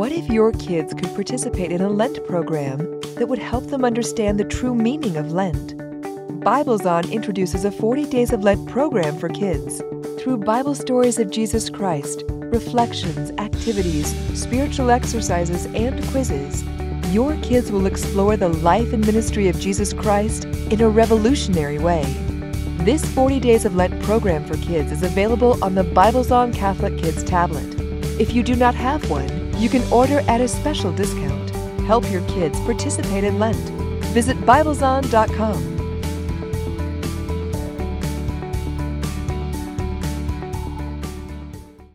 What if your kids could participate in a Lent program that would help them understand the true meaning of Lent? Biblezon introduces a 40 Days of Lent program for kids. Through Bible stories of Jesus Christ, reflections, activities, spiritual exercises, and quizzes, your kids will explore the life and ministry of Jesus Christ in a revolutionary way. This 40 Days of Lent program for kids is available on the Biblezon Catholic Kids tablet. If you do not have one, you can order at a special discount. Help your kids participate in Lent. Visit Biblezon.com.